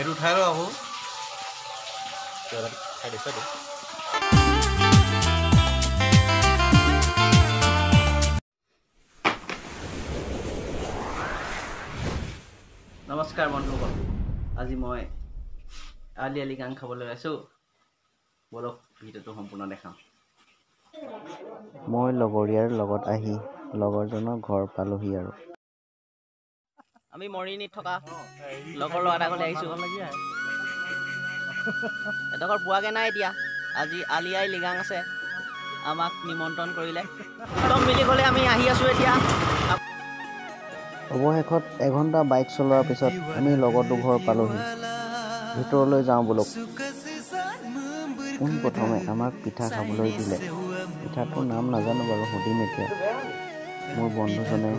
সেইটো উঠাই লওঁ আকৌ খাই দিছা দে নমস্কাৰ বন্ধুসকল আজি মই আলি আলি গান খাবলৈ আছোঁ বলক ভিডিঅ'টো সম্পূৰ্ণ দেখাম। মই লগৰীয়াৰ লগত আহি লগৰজনৰ ঘৰ পালোহি আৰু। আমি মৰিণীত থকা লগৰ ল'ৰা আহিছোঁ। এডোখৰ পোৱাগৈ নাই এতিয়া। আজি আলি আই লিগাং আছে। আমাক নিমন্ত্ৰণ কৰিলে। একদম মিলি গ'লে আমি আহি আছোঁ এতিয়া। অৱশেষত এঘণ্টা বাইক চলোৱাৰ পিছত আমি লগৰটো ঘৰ পালোহি। ভিতৰলৈ যাওঁ বোলক পোনপ্ৰথমে আমাক পিঠা খাবলৈ দিলে? পিঠাটোৰ নাম নাজানো বাৰু সুধিম এতিয়া। মোৰ বন্ধুজনে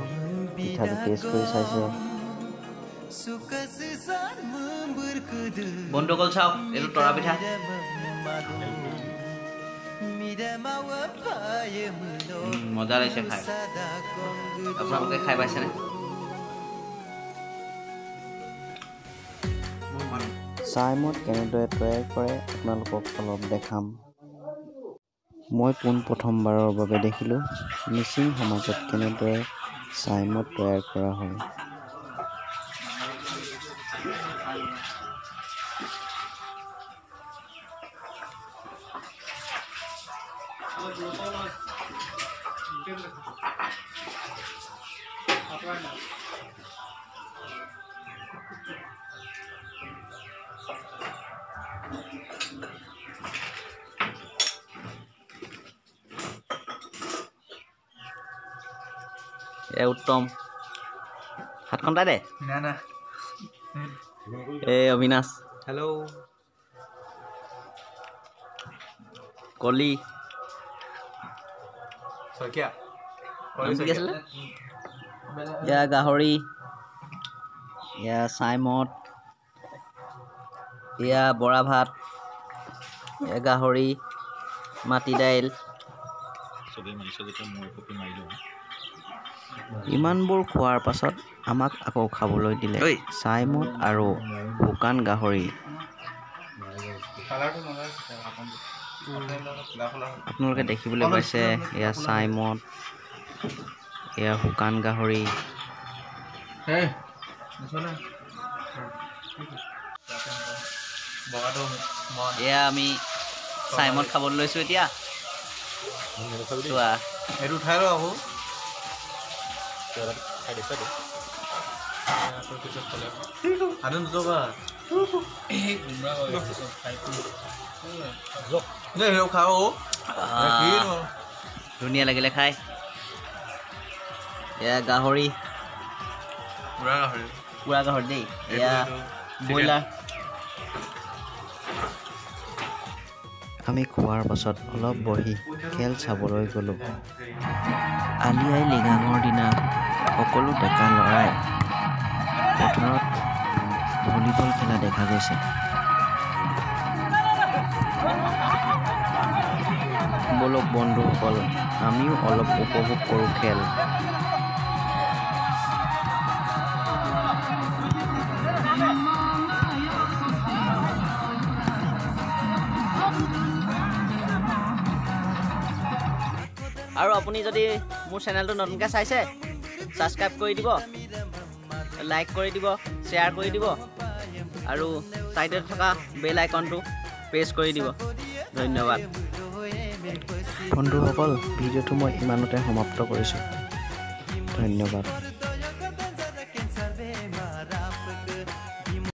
পিঠাটো টেষ্ট কৰি চাইছে। বন্ধুসকল চাওক এইটো তৰা পিঠা মজা লাগিছে খাই আপোনালোকে খাই পাইছেনে চাইমদ কেনেদৰে তৈয়াৰ কৰে আপোনালোকক অলপ দেখাম মই পোনপ্ৰথমবাৰৰ বাবে দেখিলোঁ মিচিং সমাজত কেনেদৰে চাইমদ তৈয়াৰ কৰা হয় এ উত্তম হাতখন তাই দে না না এই অবিনাশ। হেল্ল' কলি। এয়া গাহৰি। এয়া চাইমদ। এয়া বৰা ভাত। এয়া গাহৰি। মাটি দাইল। চবেই যেতিয়া মই কপি মাৰিলোঁ ইমানবোৰ খোৱাৰ পাছত আমাক আকৌ খাবলৈ দিলে ঐ। চাইমদ আৰু শুকান গাহৰি। আপোনালোকে দেখিবলৈ পাইছে এয়া চাইমদ এয়া শুকান গাহৰি। এয়া আমি চাইমদ খাবলৈ লৈছোঁ এতিয়া। চোৱা। সেইটো উঠাই লওঁ আকৌ। ধুনীয়া লাগিলে খাই এয়া গাহৰি পুৰা গাহৰি পুৰা গাহৰি দেই এয়া ব্ৰইলাৰ আমি খোৱাৰ পাছত অলপ বহি খেল চাবলৈ গ'লোঁ। আলি আই লিগাঙৰ দিনা সকলো ডেকা ল'ৰাই পথাৰত ভলীবল খেলা দেখা গৈছে। বলক বন্ধুসকল আমিও অলপ উপভোগ কৰোঁ খেল। আৰু আপুনি যদি মোৰ চেনেলটো নতুনকৈ চাইছে ছাবস্ক্ৰাইব কৰি দিব লাইক কৰি দিব শ্বেয়াৰ কৰি দিব আৰু ছাইডত থকা বেল আইকনটো প্ৰেছ কৰি দিব। ধন্যবাদ। বন্ধুসকল ভিডিঅ'টো মই ইমানতে সমাপ্ত কৰিছোঁ। ধন্যবাদ।